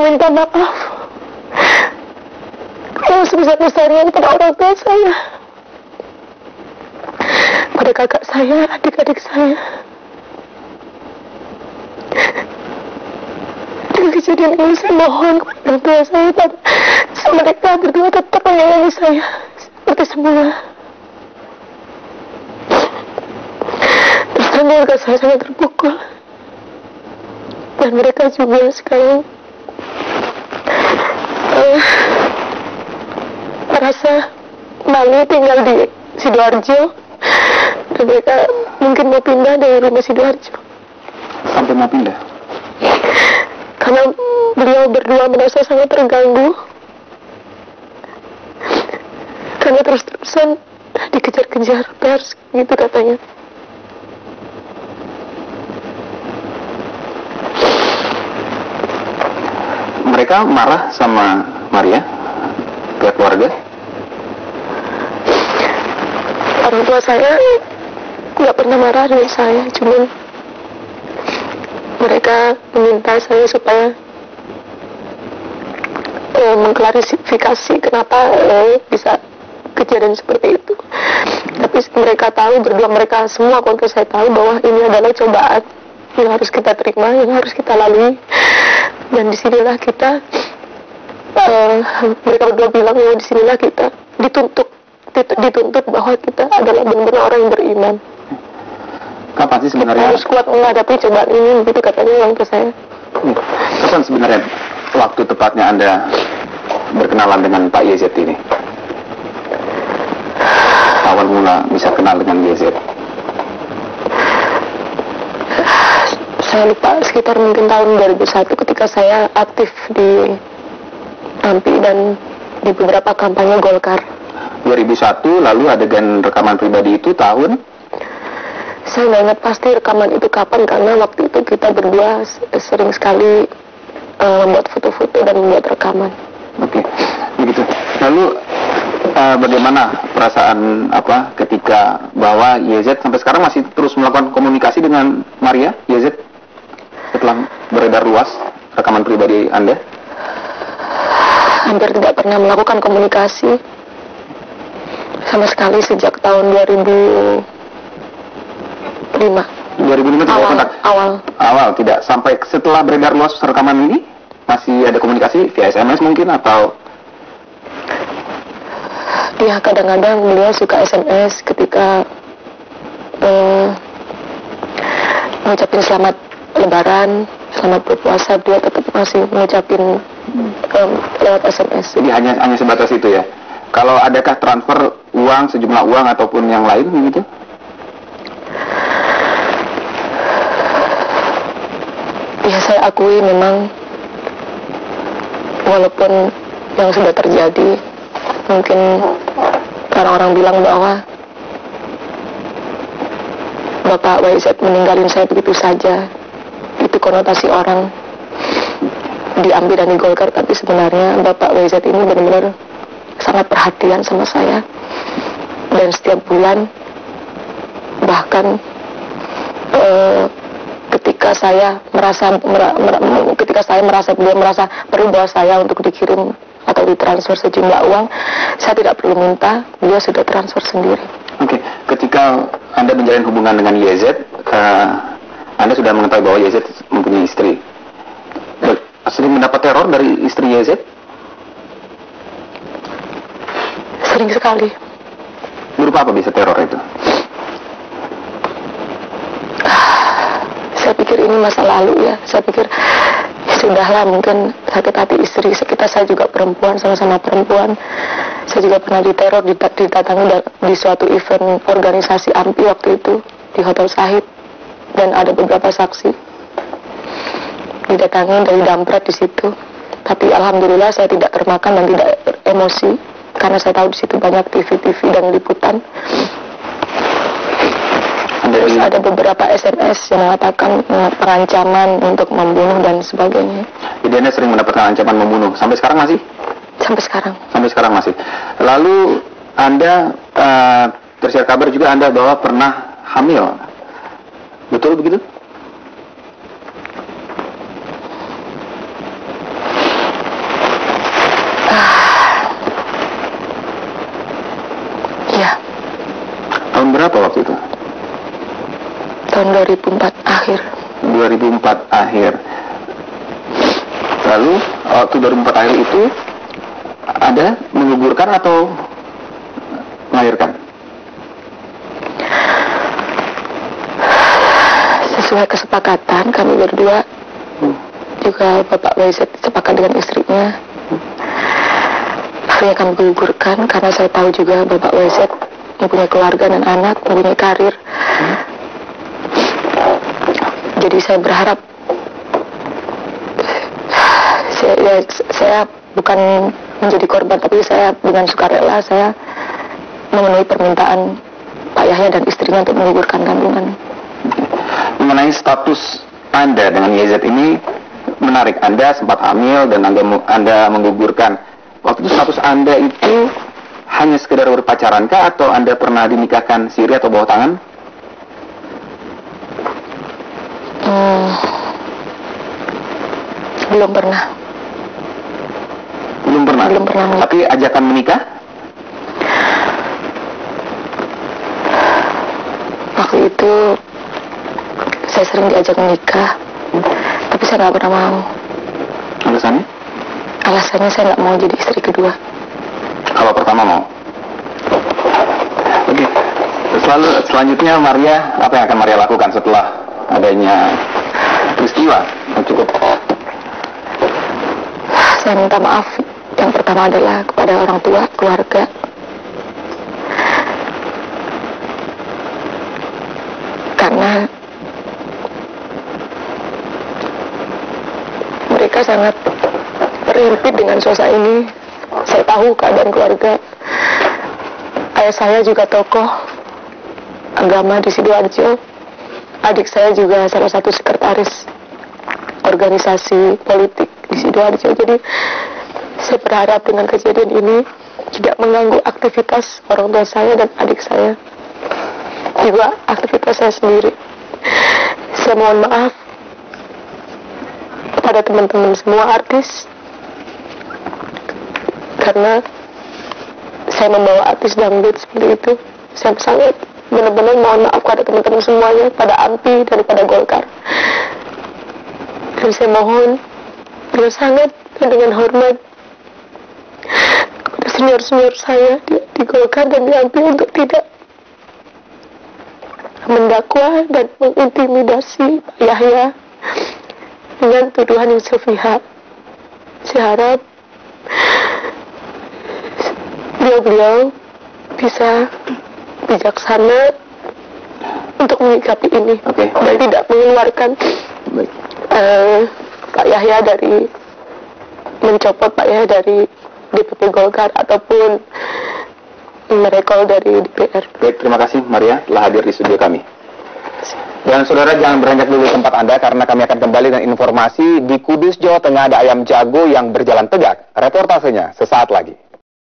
meminta maaf. Yang sebesar-besarnya kepada orang tua saya. Pada kakak saya, adik-adik saya. Dengan kejadian ini saya mohon kepada orang tua saya pada mereka berdua tetap menyayangi saya seperti semula. Terang keluarga saya sangat terpukul dan mereka juga sekarang uh, merasa malu tinggal di Sidoarjo dan mereka mungkin mau pindah dari rumah Sidoarjo Sampai mau pindah? karena beliau berdua merasa sangat terganggu karena terus-terusan dikejar-kejar pers gitu katanya Mereka marah sama Maria? Pihak keluarga? orang tua saya nggak pernah marah dengan saya cuman mereka meminta saya supaya eh, mengklarifikasi kenapa eh, bisa kejadian seperti itu. Tapi mereka tahu berdua mereka semua keluarga saya tahu bahwa ini adalah cobaan yang harus kita terima yang harus kita lalui. Dan di sinilah kita eh, mereka berdua bilang bahwa di sinilah kita dituntut dit- dituntut bahwa kita adalah benar-benar orang yang beriman Kapan sih kita sebenarnya? harus kuat menghadapi cobaan ini begitu katanya orang tua saya Hmm. Kapan sebenarnya waktu tepatnya Anda berkenalan dengan Pak YZ ini? Awal mula bisa kenal dengan YZ. saya lupa sekitar mungkin tahun 2001 ketika saya aktif di AMPI dan di beberapa kampanye Golkar 2001 lalu adegan rekaman pribadi itu tahun? Saya nggak ingat pasti rekaman itu kapan karena waktu itu kita berdua sering sekali eh, membuat foto-foto dan membuat rekaman. Oke, begitu. Lalu eh, bagaimana perasaan apa ketika bahwa YZ sampai sekarang masih terus melakukan komunikasi dengan Maria YZ setelah beredar luas rekaman pribadi Anda? hampir tidak pernah melakukan komunikasi sama sekali sejak tahun 2005 2005 tidak awal kontak? awal Awal tidak sampai setelah beredar luas rekaman ini masih ada komunikasi via SMS mungkin atau Ya kadang-kadang beliau suka SMS ketika eh, mengucapin selamat lebaran, selamat berpuasa, dia tetap masih mengucapin em, lewat SMS. jadi hanya hanya sebatas itu ya? Kalau adakah transfer uang sejumlah uang ataupun yang lain begitu? Ya saya akui memang walaupun yang sudah terjadi mungkin orang-orang bilang bahwa Bapak WZ meninggalin saya begitu saja itu konotasi orang diambil dan digolkar tapi sebenarnya Bapak WZ ini benar-benar sangat perhatian sama saya dan setiap bulan bahkan eh, ketika saya merasa mera- mera- ketika saya merasa beliau merasa perlu bahwa saya untuk dikirim atau ditransfer sejumlah uang saya tidak perlu minta beliau sudah transfer sendiri Oke, ketika Anda menjalin hubungan dengan YZ, eh, Anda sudah mengetahui bahwa YZ mempunyai istri. Sering mendapat teror dari istri YZ? Sering sekali. Berupa apa bisa teror itu? saya pikir ini masa lalu ya. Saya pikir ya sudahlah mungkin sakit hati istri kita saya juga perempuan sama-sama perempuan. Saya juga pernah diteror dita- didatangi da- di suatu event organisasi AMPI waktu itu di Hotel Sahid. Dan ada beberapa saksi. Didatangi dari dampret di situ. Tapi alhamdulillah saya tidak termakan dan tidak emosi karena saya tahu di situ banyak TV-TV dan liputan Terus ada beberapa SMS yang mengatakan eh, perancaman untuk membunuh dan sebagainya. Jadi Anda sering mendapatkan ancaman membunuh. Sampai sekarang masih? Sampai sekarang. Sampai sekarang masih. Lalu Anda eh, tersiar kabar juga Anda bahwa pernah hamil. Betul begitu? Tahun 2004 akhir. 2004 akhir. Lalu waktu 2004 akhir itu ada menguburkan atau melahirkan? Sesuai kesepakatan kami berdua juga Bapak WZ sepakat dengan istrinya. Akhirnya kami menggugurkan karena saya tahu juga Bapak WZ mempunyai keluarga dan anak, mempunyai karir. Jadi saya berharap saya, ya, saya bukan menjadi korban tapi saya dengan sukarela saya memenuhi permintaan Pak Yahya dan istrinya untuk menggugurkan kandungan. Mengenai status Anda dengan YZ ini menarik. Anda sempat hamil dan Anda, anda menggugurkan. Waktu itu status Anda itu hanya sekedar berpacaran kah atau Anda pernah dinikahkan siri atau bawa tangan? Hmm, belum pernah. Belum pernah. Belum pernah. Tapi ajakan menikah? Waktu itu saya sering diajak menikah, tapi saya nggak pernah mau. Alasannya? Alasannya saya nggak mau jadi istri kedua. Kalau pertama mau. Oke. Selalu selanjutnya Maria apa yang akan Maria lakukan setelah adanya peristiwa yang cukup Saya minta maaf. Yang pertama adalah kepada orang tua, keluarga. Karena mereka sangat terhimpit dengan suasana ini. Saya tahu keadaan keluarga. Ayah saya juga tokoh agama di Sidoarjo. Adik saya juga salah satu sekretaris organisasi politik di Sidoarjo. Jadi saya berharap dengan kejadian ini tidak mengganggu aktivitas orang tua saya dan adik saya. Juga aktivitas saya sendiri. Saya mohon maaf kepada teman-teman semua artis karena saya membawa artis dangdut seperti itu saya sangat benar-benar mohon maaf kepada teman-teman semuanya pada AMPI daripada Golkar dan saya mohon dengan sangat dan dengan hormat kepada senior-senior saya di, di Golkar dan di AMPI untuk tidak mendakwa dan mengintimidasi Pak Yahya dengan tuduhan yang sepihak. Saya harap beliau-beliau bisa bijaksana untuk menyikapi ini Oke, dan baik. tidak mengeluarkan baik. eh, Pak Yahya dari mencopot Pak Yahya dari DPP Golkar ataupun merekol dari DPR. Baik, terima kasih Maria telah hadir di studio kami. Dan saudara jangan beranjak dulu tempat Anda karena kami akan kembali dengan informasi di Kudus, Jawa Tengah ada ayam jago yang berjalan tegak. Reportasenya sesaat lagi.